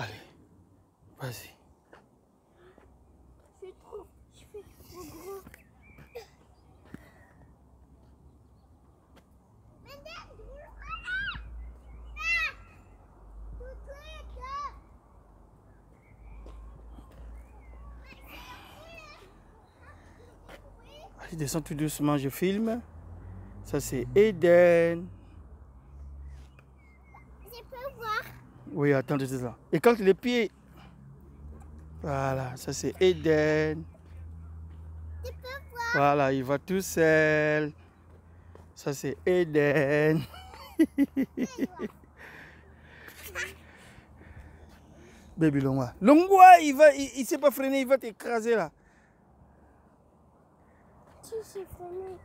Allez, vas-y. Je trop, je fais trop gros. Allez, descends tout doucement, je filme. Ça, c'est Eden. Je peux voir. Oui, attends, c'est ça. Et quand les pieds. Voilà, ça c'est Eden. Je peux voir. Voilà, il va tout seul. Ça c'est Eden. Baby Longwa. Longwa, il va, il, il sait pas freiner, il va t'écraser là. Tu sais freiner.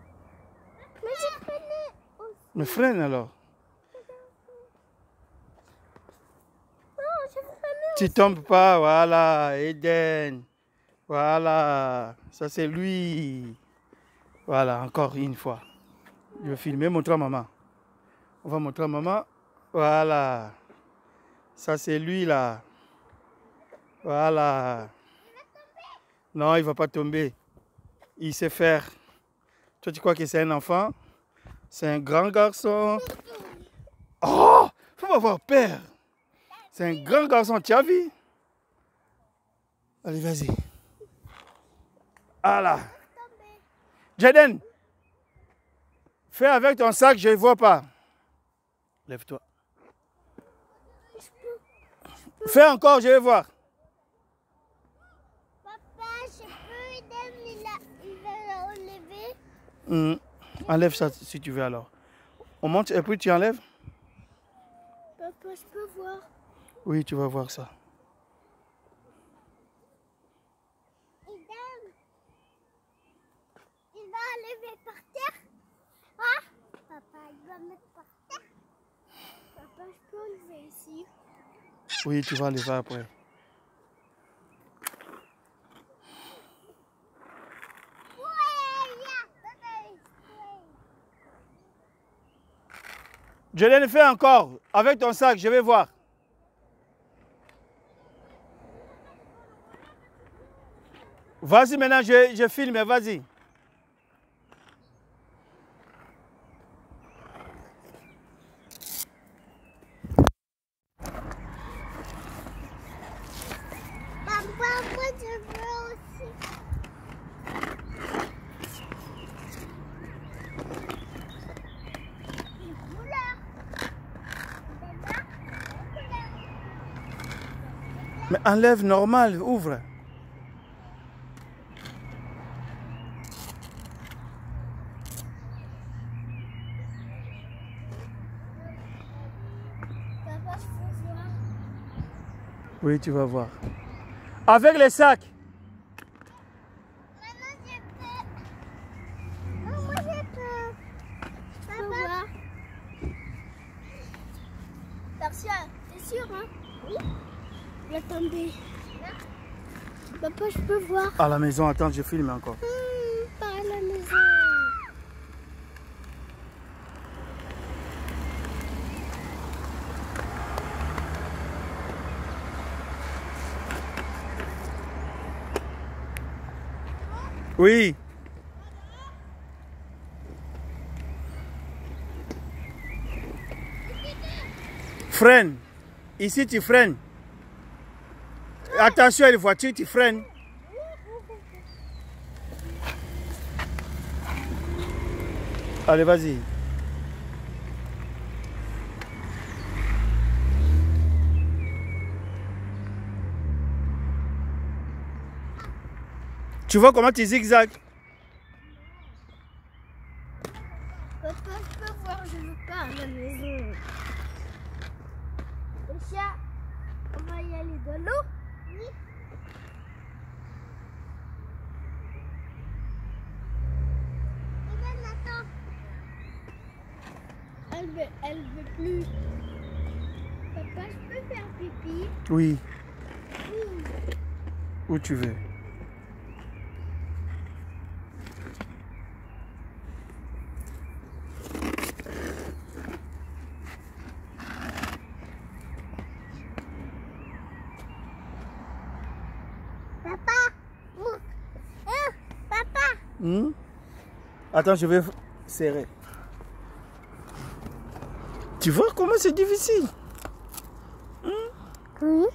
Mais j'ai freiné aussi. Mais freine alors. Non, j'ai freiné. Tu tombes pas, voilà, Eden. Voilà, ça c'est lui. Voilà, encore une fois. Je vais filmer, montre à maman. On va montrer à maman. Voilà. Ça c'est lui là. Voilà. Non, il va pas tomber. Il sait faire. Toi, tu crois que c'est un enfant? C'est un grand garçon. Oh Faut pas avoir peur. C'est un grand garçon, tu as vu? Allez, vas-y. Voilà. Jaden, fais avec ton sac, je ne vois pas. Lève-toi. Fais encore, je vais voir. Papa, je peux aider, il, va enlever. Hum, Enlève ça si tu veux alors. On monte et puis tu enlèves? Papa, je peux voir. Oui, tu vas voir ça. Idem. Il va enlever par terre. Ah Papa, il va mettre par terre. Papa, je peux enlever ici. Oui, tu vas enlever après. Yeah, bébé. Jaden, fais encore. Avec ton sac, je vais voir. Vas-y maintenant, je, je filme, vas-y. Mais enlève normal, ouvre. Papa, je peux voir. Oui, tu vas voir. Avec les sacs. Maman, j'ai peur. Non, moi j'ai peur. Papa. Garcia, t'es sûr, hein? Oui. Va tomber. Papa, je peux voir. À la maison, attends, je filme encore. Hmm, par la maison. Oui. Freine. Ici, tu freines. Attention à les voitures, tu freines. Allez, vas-y. Tu vois comment tu zigzags Papa, je peux voir, je veux pas à la maison. Garcia, on va y aller de l'eau Oui. Hélène, attends. Elle veut, elle veut plus. Papa, je peux faire pipi? Oui, Oui. où tu veux. Hmm? Attends, je vais serrer. Tu vois comment c'est difficile? Oui. Moi.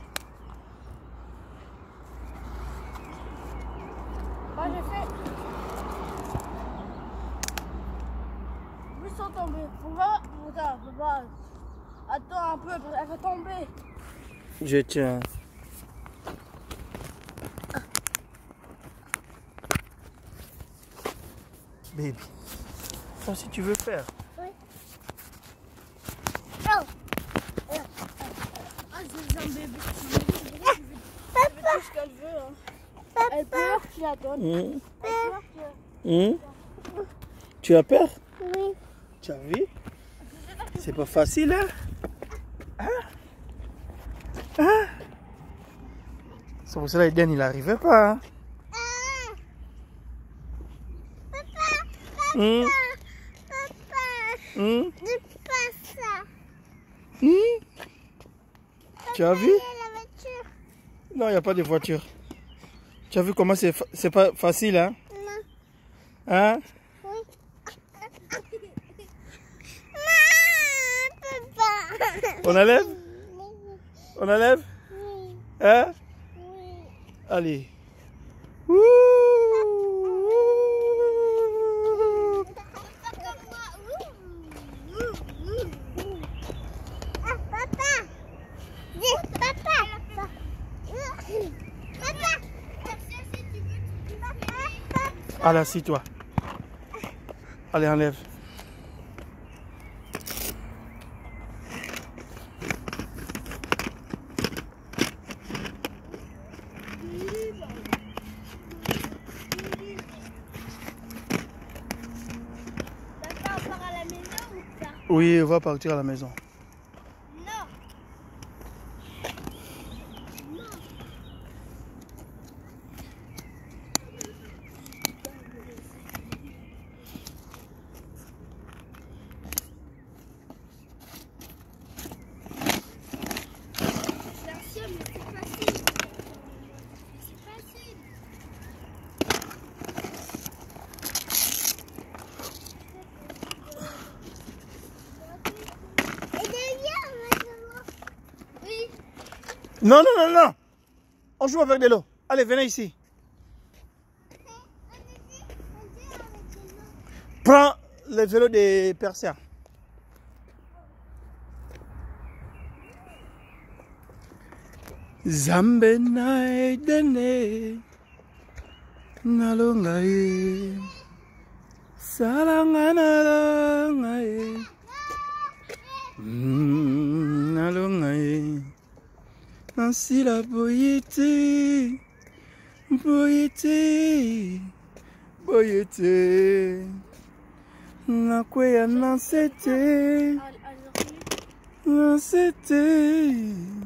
On va. Regarde, on va. Attends un peu, elle va tomber. Je tiens. Baby, ça si tu veux faire. Oh. Ah, j'ai un bébé. Elle fait tout ce qu'elle veut. Hein. Elle pleure, tu la donnes. Elle pleure, tu la-? Tu as peur? Oui. Tu as vu C'est pas facile, hein? Hein? Hein? C'est pour cela Eden, il n'arrivait pas. Hein? Ah. Papa, Hmm? dis pas ça. Tu as vu? Il y a la voiture. Non, il n'y a pas de voiture. Tu as vu comment c'est fa- pas facile, hein? Non. Hein? Oui. Papa. On enlève? On enlève? Oui, Hein? Oui. Allez. Ouh. Pas comme moi. Ouh, ouh, ouh, ouh. Ah, papa. Dis, papa. Papa. Papa. Papa. Allez, assis-toi. Allez, enlève. Oui, on va partir à la maison. Non. Merci, mais c'est facile. C'est facile. Et derrière, maintenant. Oui. Non, non, non, non. On joue avec de l'eau. Allez, venez ici. Prends le vélo des Persiens. Zambe na edene nalonga ye salanga nasila boye te boye te boye te nakweya na se te